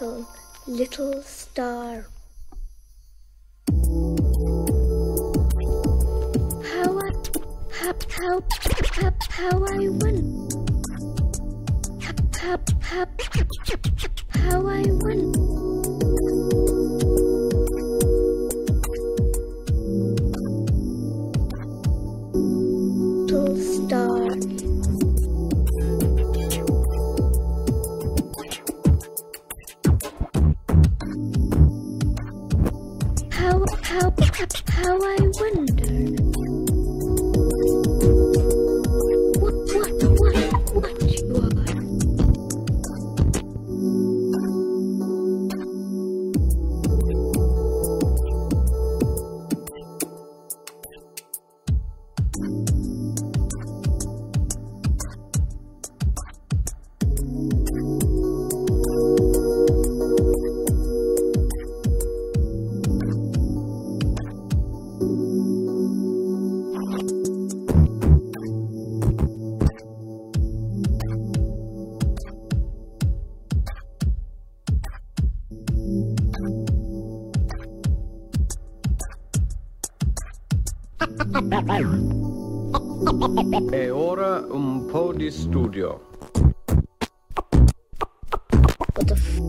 twinkle, little star. How I, how, how, how, how I won. How, how, how I won. How, I wonder. E ora un po' di studio. What the f-